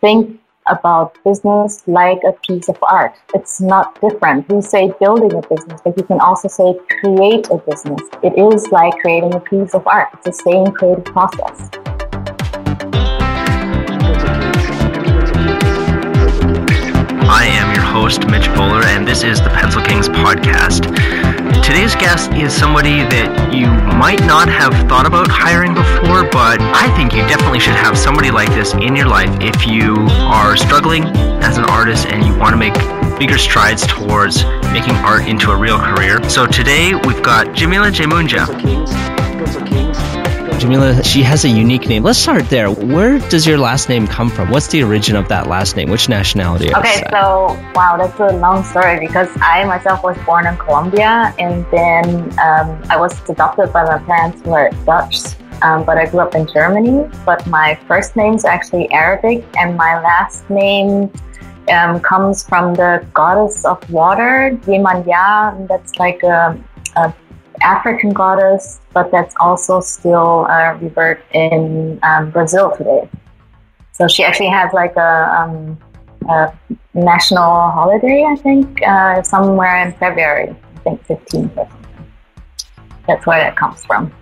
think about business like a piece of art. It's not different. We say building a business, but you can also say create a business. It is like creating a piece of art. It's the same creative process. I am your host, Mitch Bowler, and this is the Pencil Kings podcast. Today's guest is somebody that you might not have thought about hiring before, but I think you definitely should have somebody like this in your life if you are struggling as an artist and you want to make bigger strides towards making art into a real career. So today we've got Yamile Yemoonyah. Yamile, she has a unique name. Let's start there. Where does your last name come from? What's the origin of that last name? Which nationality? Okay, so wow, that's a long story because I myself was born in Colombia and then um, I was adopted by my parents who are Dutch. Um, but I grew up in Germany. But my first name is actually Arabic, and my last name um, comes from the goddess of water, Yemanya. That's like a, a African goddess, but that's also still uh, revered in um, Brazil today. So she actually has like a, um, a national holiday, I think, uh, somewhere in February, I think 15th or something. That's where that comes from.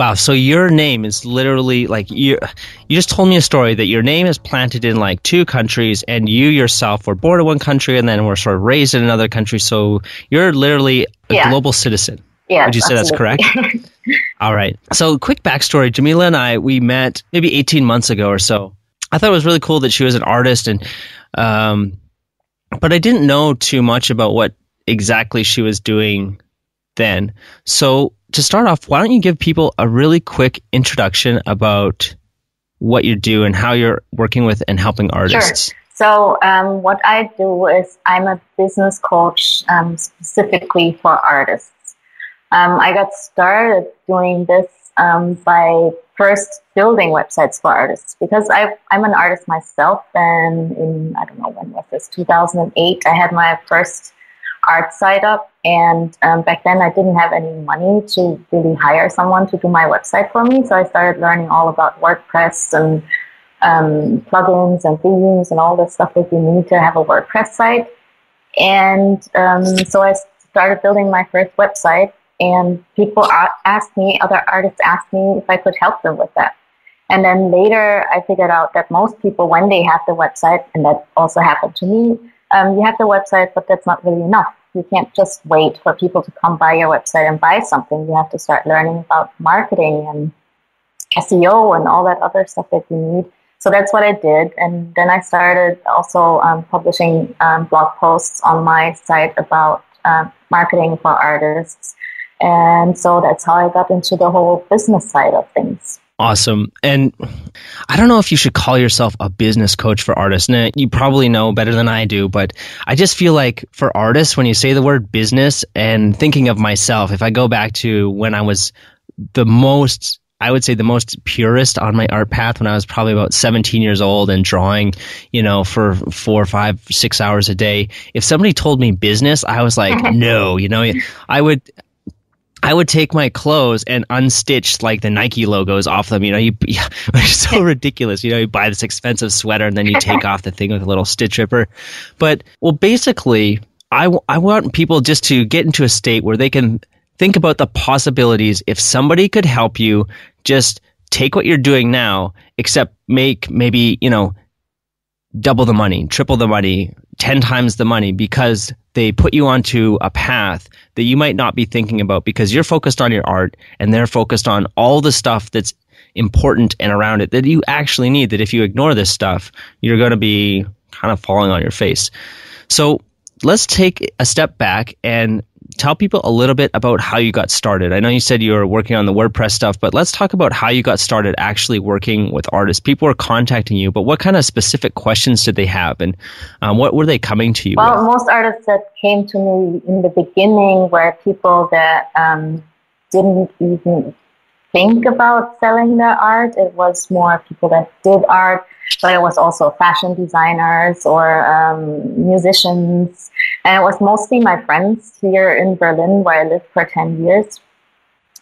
Wow, so your name is literally like you you just told me a story that your name is planted in like two countries and you yourself were born in one country and then were sort of raised in another country so you're literally a yeah. global citizen. Yeah. Would you say absolutely. that's correct? All right. So quick backstory, Yamile and I we met maybe 18 months ago or so. I thought it was really cool that she was an artist and um but I didn't know too much about what exactly she was doing then. So to start off, why don't you give people a really quick introduction about what you do and how you're working with and helping artists? Sure. So, um, what I do is I'm a business coach um, specifically for artists. Um, I got started doing this um, by first building websites for artists because i am an artist myself. And in, I don't know, when was this, 2008, I had my first art site up. And um, back then, I didn't have any money to really hire someone to do my website for me. So I started learning all about WordPress and um, plugins and themes and all the stuff that you need to have a WordPress site. And um, so I started building my first website. And people asked me, other artists asked me if I could help them with that. And then later, I figured out that most people, when they have the website, and that also happened to me, um, you have the website, but that's not really enough. You can't just wait for people to come by your website and buy something. You have to start learning about marketing and SEO and all that other stuff that you need. So that's what I did. And then I started also um, publishing um, blog posts on my site about uh, marketing for artists. And so that's how I got into the whole business side of things. Awesome. And I don't know if you should call yourself a business coach for artists. Now, you probably know better than I do, but I just feel like for artists, when you say the word business and thinking of myself, if I go back to when I was the most I would say the most purist on my art path when I was probably about 17 years old and drawing, you know, for four, five, six hours a day. If somebody told me business, I was like, no, you know, I would, I would take my clothes and unstitch like the Nike logos off them. You know, you, it's so ridiculous. You know, you buy this expensive sweater and then you take off the thing with a little stitch ripper. But well, basically, I, I want people just to get into a state where they can think about the possibilities. If somebody could help you, just take what you're doing now, except make maybe, you know, double the money, triple the money, 10 times the money because they put you onto a path that you might not be thinking about because you're focused on your art and they're focused on all the stuff that's important and around it that you actually need. That if you ignore this stuff, you're going to be kind of falling on your face. So let's take a step back and tell people a little bit about how you got started. I know you said you were working on the WordPress stuff, but let's talk about how you got started actually working with artists. People were contacting you, but what kind of specific questions did they have, and um, what were they coming to you? Well, with? most artists that came to me in the beginning were people that um, didn't even think about selling their art. It was more people that did art but it was also fashion designers or um, musicians. And it was mostly my friends here in Berlin where I lived for 10 years.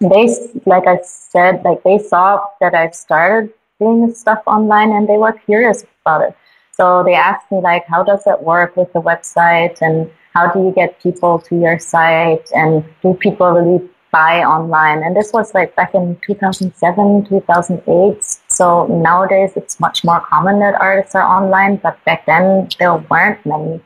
They, like I said, like they saw that I started doing this stuff online and they were curious about it. So they asked me like, how does it work with the website and how do you get people to your site and do people really buy online? And this was like back in 2007, 2008. So nowadays it's much more common that artists are online, but back then there weren't many.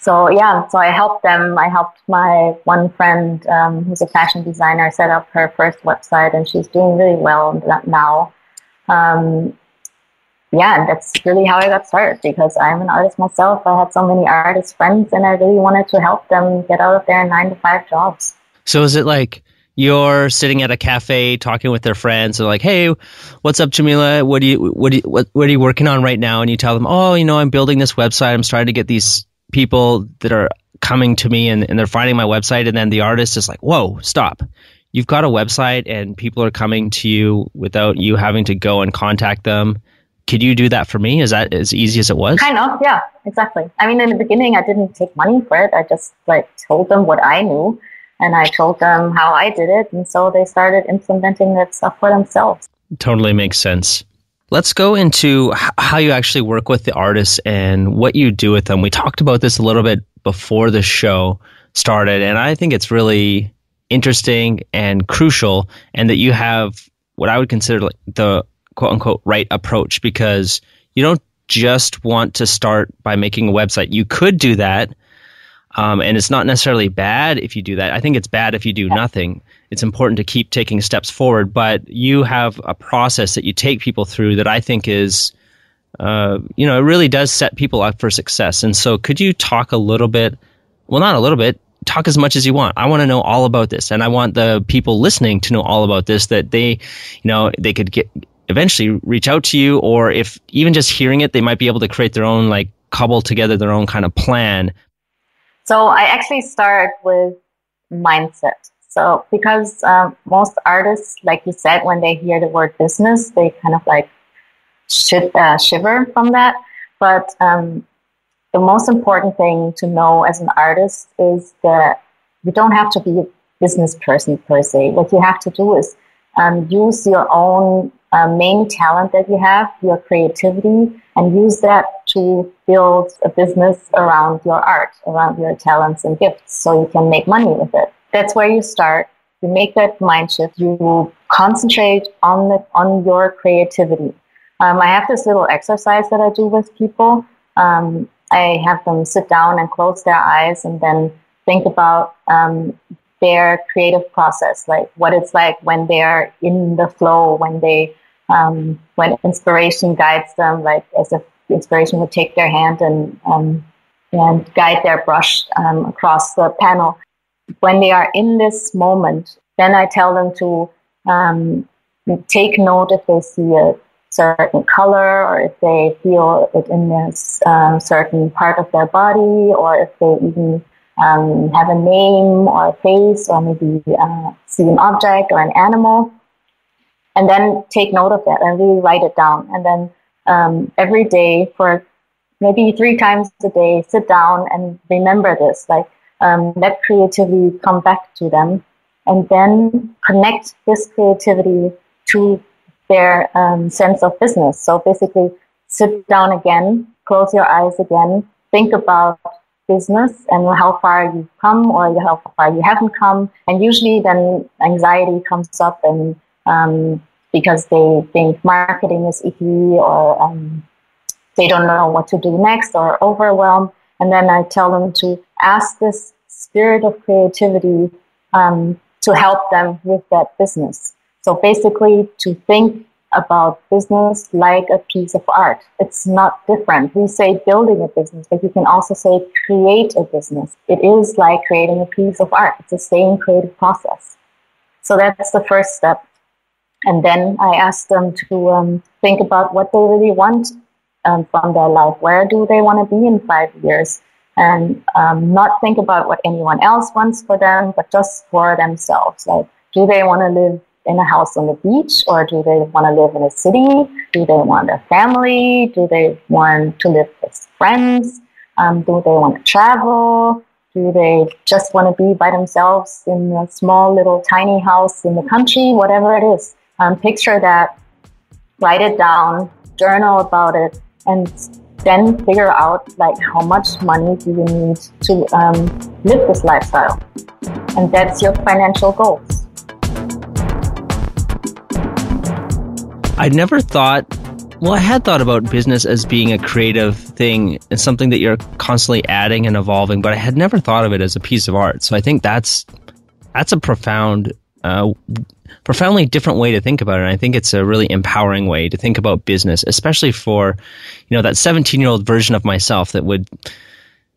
So yeah, so I helped them. I helped my one friend um, who's a fashion designer set up her first website, and she's doing really well now. Um, yeah, and that's really how I got started because I'm an artist myself. I had so many artist friends, and I really wanted to help them get out of their nine to five jobs. So is it like you're sitting at a cafe talking with their friends, and like, "Hey, what's up, Yamile? What do you what do you, what what are you working on right now?" And you tell them, "Oh, you know, I'm building this website. I'm starting to get these people that are coming to me and, and they're finding my website. And then the artist is like whoa stop. You've got a website and people are coming to you without you having to go and contact them. Could you do that for me? Is that as easy as it was? Kind of yeah exactly. I mean in the beginning i didn't take money for it. I just like told them what i knew and i told them how i did it and so they started implementing that stuff for themselves totally makes sense Let's go into how you actually work with the artists and what you do with them. We talked about this a little bit before the show started, and I think it's really interesting and crucial, and that you have what I would consider like the quote unquote right approach because you don't just want to start by making a website. You could do that, um, and it's not necessarily bad if you do that. I think it's bad if you do nothing it's important to keep taking steps forward. But you have a process that you take people through that I think is, uh, you know, it really does set people up for success. And so, could you talk a little bit? Well, not a little bit. Talk as much as you want. I want to know all about this, and I want the people listening to know all about this. That they, you know, they could get eventually reach out to you, or if even just hearing it, they might be able to create their own like cobble together their own kind of plan. So I actually start with mindset. So because um, most artists, like you said, when they hear the word business, they kind of like uh, shiver from that. But um, the most important thing to know as an artist is that you don't have to be a business person per se. What you have to do is um, use your own uh, main talent that you have, your creativity, and use that to build a business around your art, around your talents and gifts, so you can make money with it that's where you start. You make that mind shift. You concentrate on the on your creativity. Um, I have this little exercise that I do with people. Um, I have them sit down and close their eyes and then think about um, their creative process, like what it's like when they're in the flow, when they um, when inspiration guides them, like as if inspiration would take their hand and um, and guide their brush um, across the panel when they are in this moment, then I tell them to um, take note if they see a certain color or if they feel it in this um, certain part of their body or if they even um, have a name or a face or maybe uh, see an object or an animal. And then take note of that and really write it down. And then um, every day for maybe three times a day, sit down and remember this. Like, um, let creativity come back to them, and then connect this creativity to their um, sense of business. So basically, sit down again, close your eyes again, think about business and how far you've come or how far you haven't come. And usually, then anxiety comes up, and um, because they think marketing is icky or um, they don't know what to do next or overwhelmed. And then I tell them to ask this spirit of creativity um, to help them with that business. So basically, to think about business like a piece of art. It's not different. We say building a business, but you can also say create a business. It is like creating a piece of art. It's the same creative process. So that's the first step. And then I ask them to um, think about what they really want um, from their life. Where do they want to be in five years? and um, not think about what anyone else wants for them, but just for themselves. Like, do they want to live in a house on the beach or do they want to live in a city? Do they want a family? Do they want to live with friends? Um, do they want to travel? Do they just want to be by themselves in a small little tiny house in the country? Whatever it is, um, picture that write it down, journal about it, and then figure out like how much money do you need to um, live this lifestyle, and that's your financial goals. I never thought well, I had thought about business as being a creative thing and something that you're constantly adding and evolving, but I had never thought of it as a piece of art. So I think that's that's a profound, uh, profoundly different way to think about it. And I think it's a really empowering way to think about business, especially for you know that 17 year old version of myself that would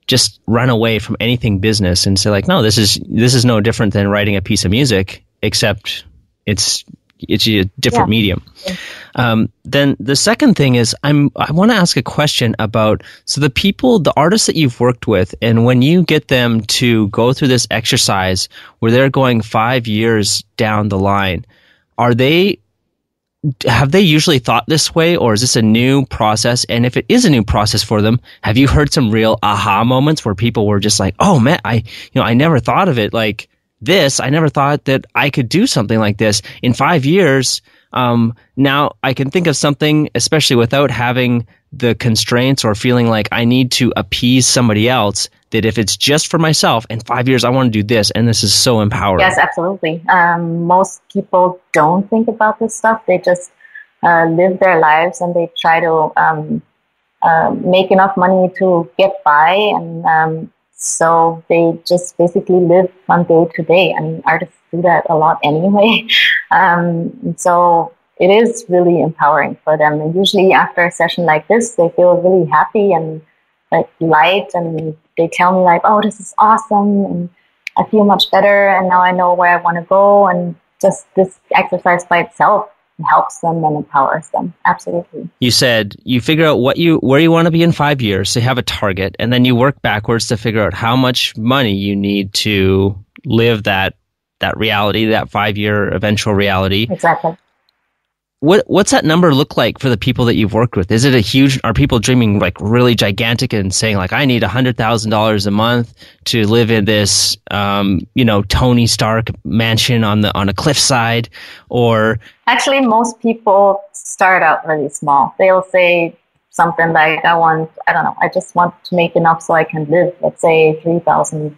just run away from anything business and say like, no, this is this is no different than writing a piece of music, except it's it's a different yeah. medium. Um, then the second thing is I'm I want to ask a question about so the people the artists that you've worked with and when you get them to go through this exercise where they're going five years down the line, are they have they usually thought this way or is this a new process and if it is a new process for them have you heard some real aha moments where people were just like oh man i you know i never thought of it like this. I never thought that I could do something like this. In five years, um, now I can think of something, especially without having the constraints or feeling like I need to appease somebody else. That if it's just for myself, in five years I want to do this, and this is so empowering. Yes, absolutely. Um, most people don't think about this stuff. They just uh, live their lives and they try to um, uh, make enough money to get by and um, so they just basically live from day to day. I mean, artists do that a lot anyway. Um, so it is really empowering for them. And usually after a session like this, they feel really happy and like light and they tell me like, oh, this is awesome. And I feel much better. And now I know where I want to go. And just this exercise by itself helps them and empowers them. Absolutely. You said you figure out what you where you want to be in five years, so you have a target, and then you work backwards to figure out how much money you need to live that that reality, that five year eventual reality. Exactly what what's that number look like for the people that you've worked with? Is it a huge? Are people dreaming like really gigantic and saying like I need a hundred thousand dollars a month to live in this, um, you know, Tony Stark mansion on the on a cliffside? Or actually, most people start out really small. They'll say something like, "I want, I don't know, I just want to make enough so I can live." Let's say three thousand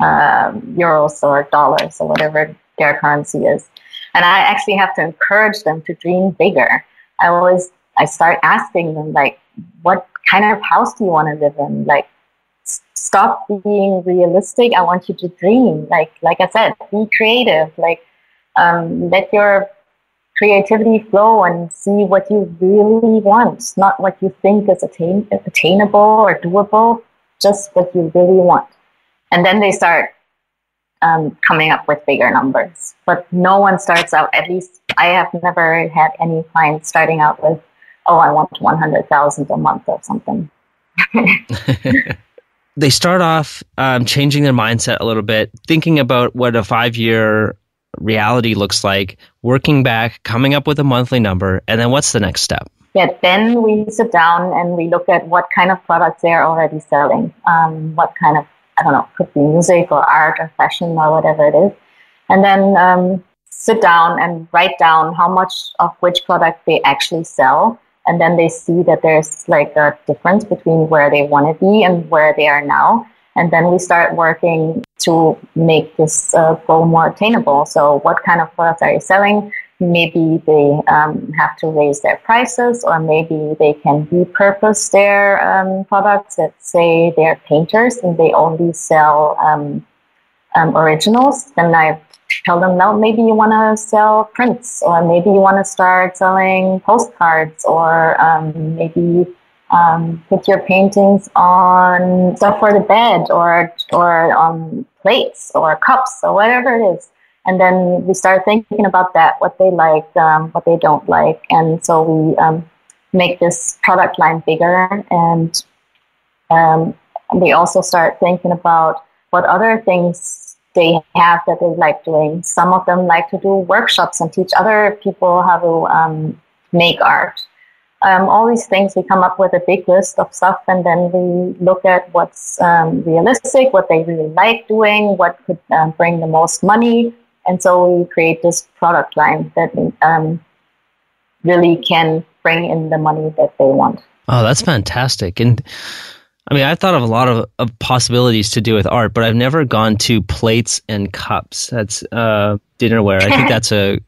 um, euros or dollars or whatever their currency is and I actually have to encourage them to dream bigger. I always, I start asking them, like, what kind of house do you want to live in? Like, stop being realistic. I want you to dream. Like, like I said, be creative. Like, um, let your creativity flow and see what you really want, not what you think is attain- attainable or doable, just what you really want. And then they start um, coming up with bigger numbers. But no one starts out, at least I have never had any clients starting out with, oh, I want 100,000 a month or something. they start off um, changing their mindset a little bit, thinking about what a five year reality looks like, working back, coming up with a monthly number, and then what's the next step? Yeah, then we sit down and we look at what kind of products they are already selling, um, what kind of I don't know, could be music or art or fashion or whatever it is. And then um, sit down and write down how much of which product they actually sell. And then they see that there's like a difference between where they want to be and where they are now. And then we start working to make this uh, goal more attainable. So what kind of products are you selling? Maybe they um, have to raise their prices or maybe they can repurpose their um, products. Let's say they're painters and they only sell um, um originals. Then I tell them, no, maybe you want to sell prints or maybe you want to start selling postcards or um, maybe um, put your paintings on stuff for the bed or, or on plates or cups or whatever it is and then we start thinking about that, what they like, um, what they don't like, and so we um, make this product line bigger, and um, we also start thinking about what other things they have that they like doing. Some of them like to do workshops and teach other people how to um, make art. Um, all these things, we come up with a big list of stuff, and then we look at what's um, realistic, what they really like doing, what could bring the most money, and so we create this product line that um, really can bring in the money that they want. Oh, that's fantastic. And I mean, I've thought of a lot of, of possibilities to do with art, but I've never gone to plates and cups. That's uh, dinnerware. I think that's a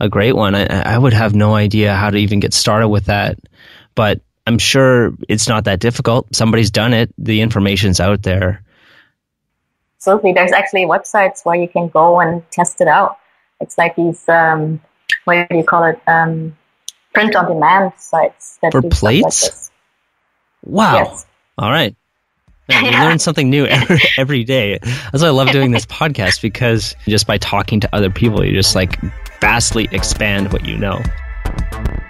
a great one. I, I would have no idea how to even get started with that, but I'm sure it's not that difficult. Somebody's done it. The information's out there. Absolutely. There's actually websites where you can go and test it out. It's like these, um, what do you call it? Um, print on demand sites that for plates. Like wow. Yes. All right. Man, you learn something new every, every day. That's why I love doing this podcast because just by talking to other people, you just like vastly expand what you know.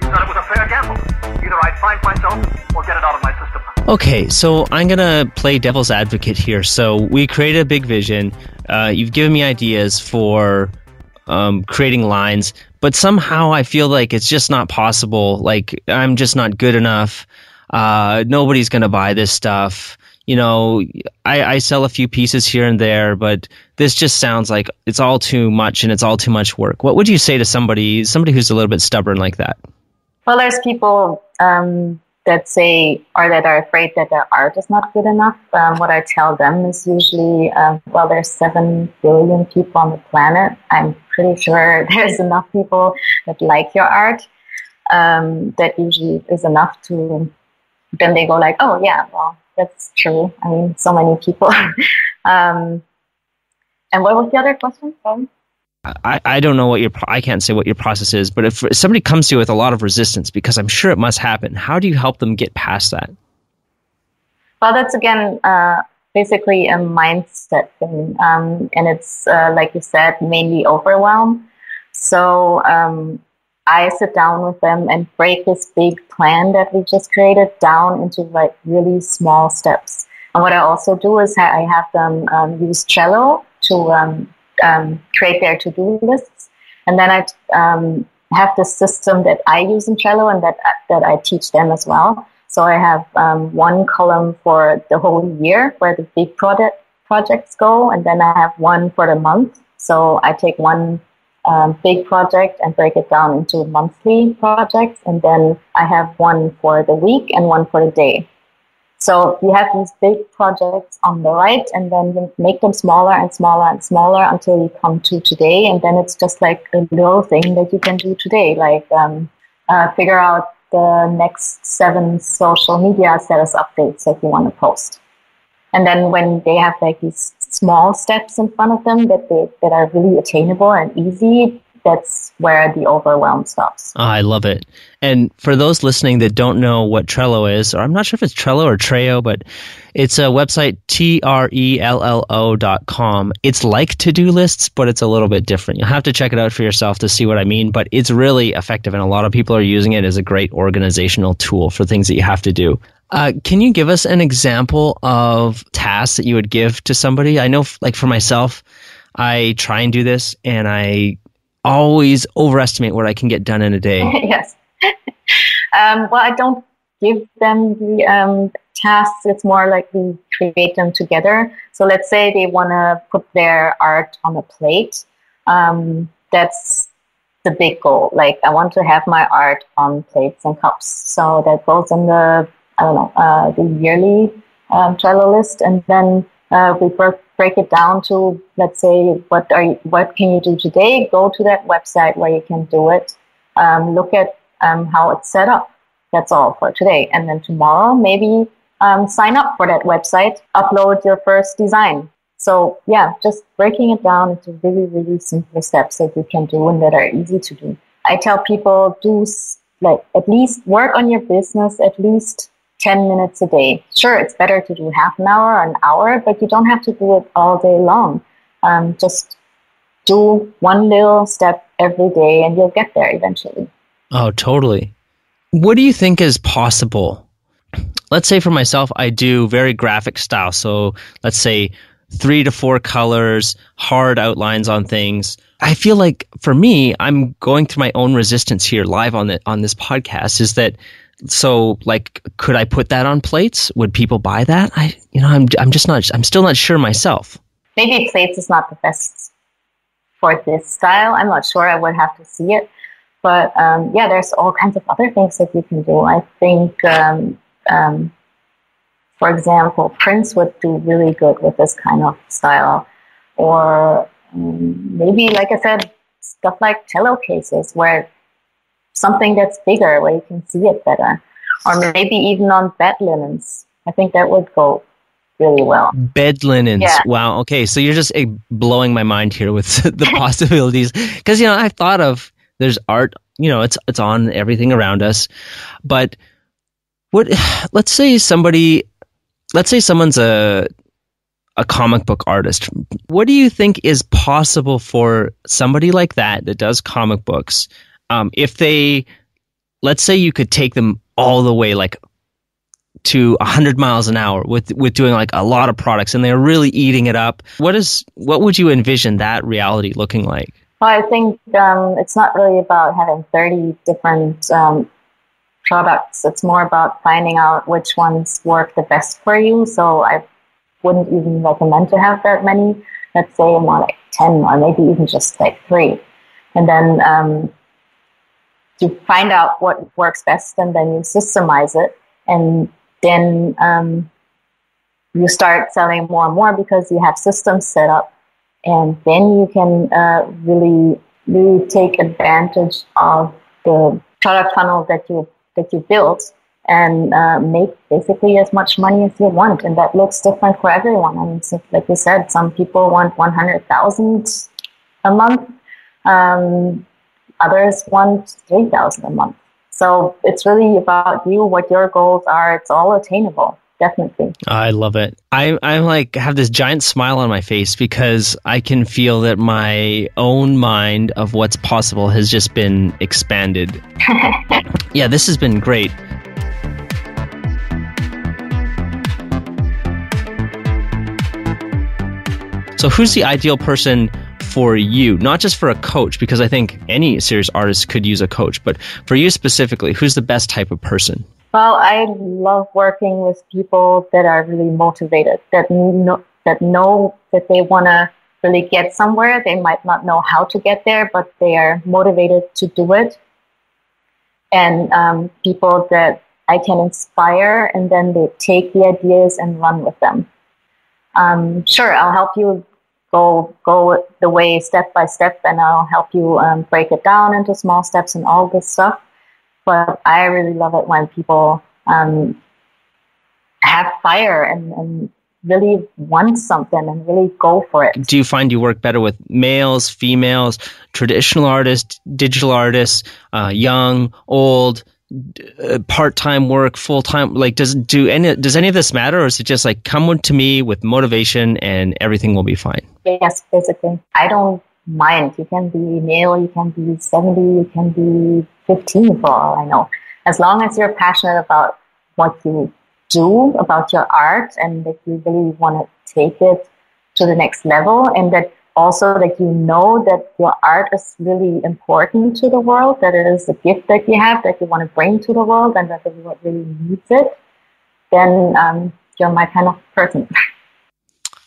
Thought it was a fair gamble. Either I'd find myself or get it out of my system. Okay, so I'm gonna play devil's advocate here. So we created a big vision. Uh, you've given me ideas for um, creating lines, but somehow I feel like it's just not possible. Like I'm just not good enough. Uh, nobody's gonna buy this stuff. You know, I, I sell a few pieces here and there, but this just sounds like it's all too much and it's all too much work. What would you say to somebody, somebody who's a little bit stubborn like that? Well, there's people um, that say or that are afraid that their art is not good enough. Um, what I tell them is usually, uh, well, there's seven billion people on the planet. I'm pretty sure there's enough people that like your art. Um, that usually is enough to. Then they go like, oh yeah, well that's true. I mean, so many people. um, and what was the other question? Sorry. I, I don't know what your I can't say what your process is, but if somebody comes to you with a lot of resistance, because I'm sure it must happen, how do you help them get past that? Well, that's again uh, basically a mindset thing, um, and it's uh, like you said, mainly overwhelm. So um, I sit down with them and break this big plan that we just created down into like really small steps. And what I also do is I have them um, use Trello to um, create their to-do lists. And then I um, have the system that I use in Trello and that, that I teach them as well. So I have um, one column for the whole year where the big project projects go, and then I have one for the month. So I take one um, big project and break it down into monthly projects, and then I have one for the week and one for the day. So you have these big projects on the right, and then you make them smaller and smaller and smaller until you come to today. And then it's just like a little thing that you can do today, like um, uh, figure out the next seven social media status updates that you want to post. And then when they have like these small steps in front of them that they, that are really attainable and easy, that's where the overwhelm stops. Oh, I love it. And for those listening that don't know what Trello is, or I'm not sure if it's Trello or Treo, but it's a website, T-R-E-L-L-O dot com. It's like to-do lists, but it's a little bit different. You'll have to check it out for yourself to see what I mean, but it's really effective and a lot of people are using it as a great organizational tool for things that you have to do. Uh, can you give us an example of tasks that you would give to somebody? I know, like for myself, I try and do this and I always overestimate what I can get done in a day. yes. um, well, I don't give them the um, tasks. It's more like we create them together. So let's say they want to put their art on a plate. Um, that's the big goal. Like I want to have my art on plates and cups. So that goes in the I don't know uh, the yearly um, list, and then uh, we break it down to let's say what are you, what can you do today? Go to that website where you can do it. Um, look at um, how it's set up. That's all for today. And then tomorrow maybe um, sign up for that website. Upload your first design. So yeah just breaking it down into really really simple steps that you can do and that are easy to do. I tell people do like at least work on your business at least 10 minutes a day. Sure, it's better to do half an hour or an hour, but you don't have to do it all day long. Um, just do one little step every day and you'll get there eventually. Oh, totally. What do you think is possible? Let's say for myself, I do very graphic style. So let's say three to four colors, hard outlines on things. I feel like for me, I'm going through my own resistance here live on the, on this podcast is that so like could i put that on plates? Would people buy that? I you know i'm i'm just not i'm still not sure myself. Maybe plates is not the best for this style. I'm not sure. I would have to see it. But um, yeah, there's all kinds of other things that you can do. I think, um, um, for example, prints would do really good with this kind of style, or um, maybe, like I said, stuff like cello cases where something that's bigger where you can see it better, or maybe even on bed linens. I think that would go really well. Bed linens. Yeah. Wow. Okay. So you're just eh, blowing my mind here with the possibilities. Because, you know, I've thought of there's art, you know, it's, it's on everything around us. But what, let's say somebody, let's say someone's a, a comic book artist. What do you think is possible for somebody like that that does comic books? Um, if they, let's say you could take them all the way, like to 100 miles an hour with with doing like a lot of products and they're really eating it up what is what would you envision that reality looking like? Well i think um, it's not really about having 30 different um, products. It's more about finding out which ones work the best for you. So i wouldn't even recommend to have that many. Let's say more like 10 or maybe even just like three. And then um, find out what works best and then you systemize it and then um, you start selling more and more because you have systems set up, and then you can uh, really really take advantage of the product funnel that you that you built and uh, make basically as much money as you want, and that looks different for everyone. I mean, so, like you said, some people want one hundred thousand a month. Um, others want three thousand a month. So it's really about you, what your goals are. It's all attainable. Definitely. I love it. I I'm like have this giant smile on my face because I can feel that my own mind of what's possible has just been expanded. yeah, this has been great. So, who's the ideal person for you, not just for a coach, because I think any serious artist could use a coach, but for you specifically, who's the best type of person? Well, I love working with people that are really motivated, that know, that know that they want to really get somewhere. They might not know how to get there, but they are motivated to do it. And um, people that I can inspire, and then they take the ideas and run with them. Um, sure, I'll help you go go the way step by step, and I'll help you um, break it down into small steps and all this stuff. But I really love it when people um, have fire and, and really want something and really go for it. Do you find you work better with males, females, traditional artists, digital artists, uh, young, old? Uh, part-time work full-time like does do any does any of this matter or is it just like come to me with motivation and everything will be fine? Yes basically. I don't mind. You can be male you can be 70 you can be 15 for all i know. As long as you're passionate about what you do about your art and that you really want to take it to the next level and that also that you know that your art is really important to the world, that it is a gift that you have that you want to bring to the world and that the world really needs it, then um, you're my kind of person.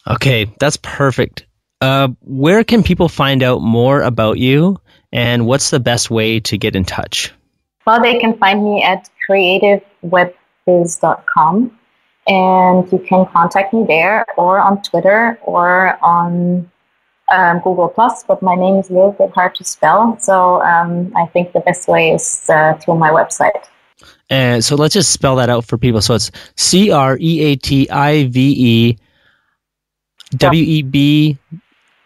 Okay, that's perfect. Uh, where can people find out more about you and what's the best way to get in touch? Well, they can find me at creativewebbiz.com and you can contact me there or on Twitter or on um, Google Plus, but my name is a little bit hard to spell. So um, I think the best way is uh, through my website. And so let's just spell that out for people. So it's C R E A T I V E W E B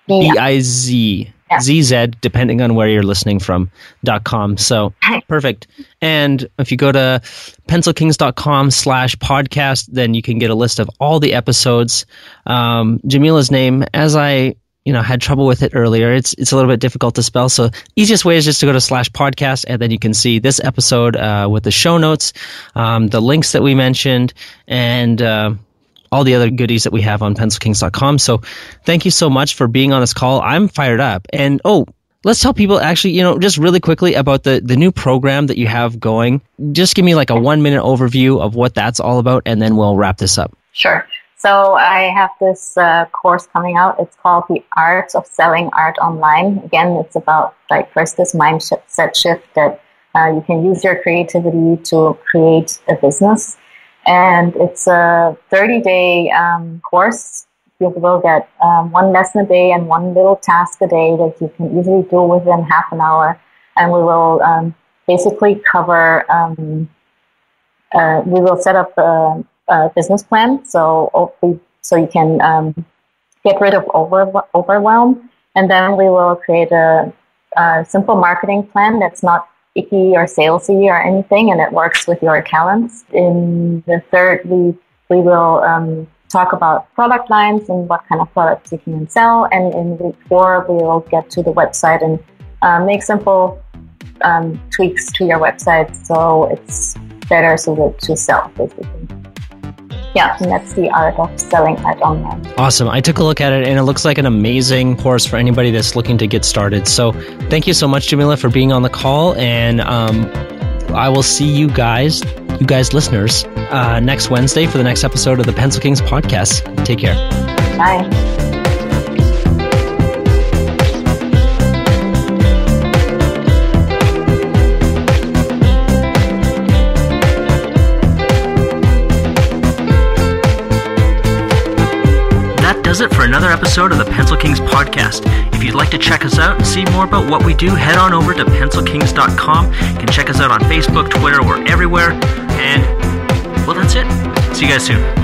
B I Z. ZZ, depending on where you're listening from, dot com. So perfect. And if you go to pencilkings.com slash podcast, then you can get a list of all the episodes. Um, Yamile's name, as I you know had trouble with it earlier. It's it's a little bit difficult to spell. So easiest way is just to go to slash podcast and then you can see this episode uh, with the show notes um, the links that we mentioned and uh, all the other goodies that we have on pencilkings.com so thank you so much for being on this call. I'm fired up. And oh let's tell people actually you know just really quickly about the the new program that you have going. Just give me like a one minute overview of what that's all about and then we'll wrap this up. Sure So I have this uh, course coming out. It's called The Art of Selling Art Online. Again, it's about like first this mindset shift that uh, you can use your creativity to create a business. And it's a 30 day um, course. You will get um, one lesson a day and one little task a day that you can easily do within half an hour. And we will um, basically cover, um, uh, we will set up a, a, business plan. So, so you can um, get rid of over, overwhelm. And then we will create a, a simple marketing plan that's not icky or salesy or anything, and it works with your talents. In the third week, we will um, talk about product lines and what kind of products you can sell. And in week four, we will get to the website and uh, make simple um, tweaks to your website so it's better suited to sell, basically yeah, and that's the art of selling art online. Awesome. I took a look at it and it looks like an amazing course for anybody that's looking to get started. So thank you so much, Yamile, for being on the call. And um, I will see you guys, you guys listeners, uh, next Wednesday for the next episode of the Pencil Kings podcast. Take care. Bye. Does it for another episode of the Pencil Kings podcast. If you'd like to check us out and see more about what we do, head on over to pencilkings.com. You can check us out on Facebook, Twitter, we're everywhere. And, well, that's it. See you guys soon.